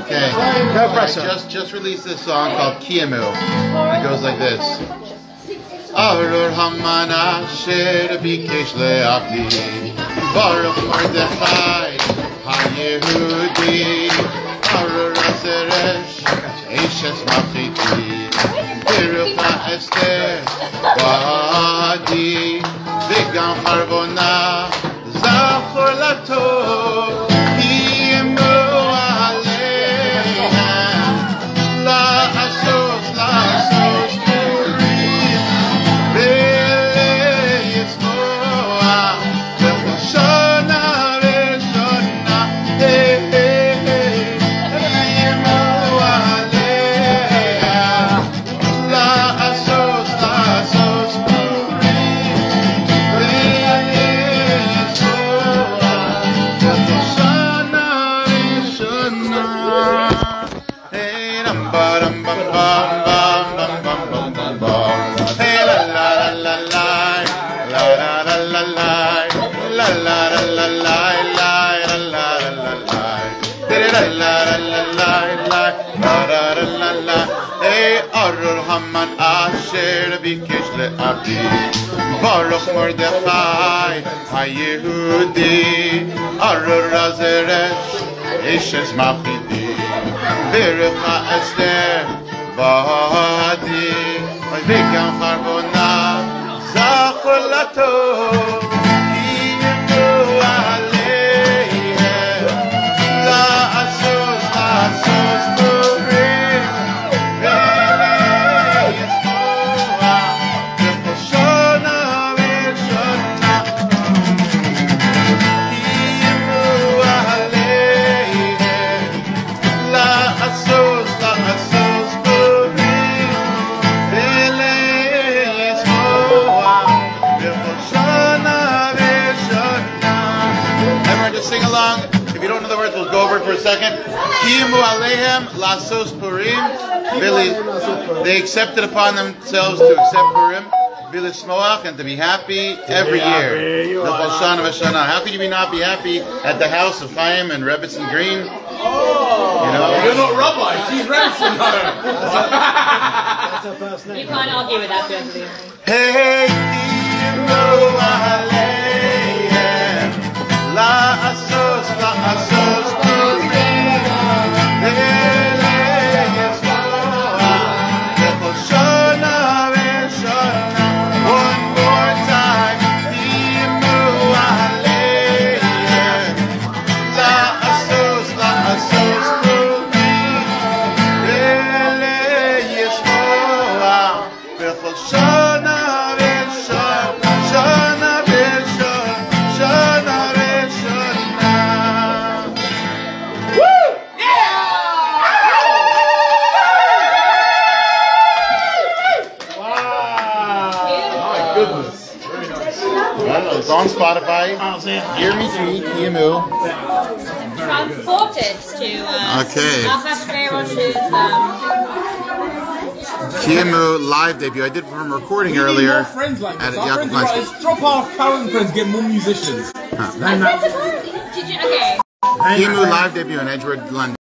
Okay. No pressure. I just just released this song called Kiyimu. It goes like this. Arur Hamana Bikesh Baruch Mordechai HaYehudi Arur Aseresh Eishes Machiti Biruch Vigam Harbonai ארור המן אשר ביקש לאבי ברוך מרדכי היהודי ארור הזרש אשת מפחידי ברוך אסתר ועדי וגם חרבונה זכור לטוב for a second. Kimu alehem lasos purim. Really, they accepted upon themselves to accept purim. Vilishmoach and to be happy every year. The Hoshana Vashana. How could you be not be happy at the house of Chaim and Rebbitzin Green? Oh. You know, You're not rabbi, she's ransom That's her first You can't argue with that, don't you? Hey, Kimu alehem lasos lasos purim. One it's on Spotify. Hear me tweet, Kimu. Transported to uh, Okay. Achashverosh's um, Kiyimu live debut. I did from recording We need earlier more friends like at this. Our friends are right. Let's drop off current friends, get more musicians. my friends are Did you okay? Kiyimu live debut in Edgware, London.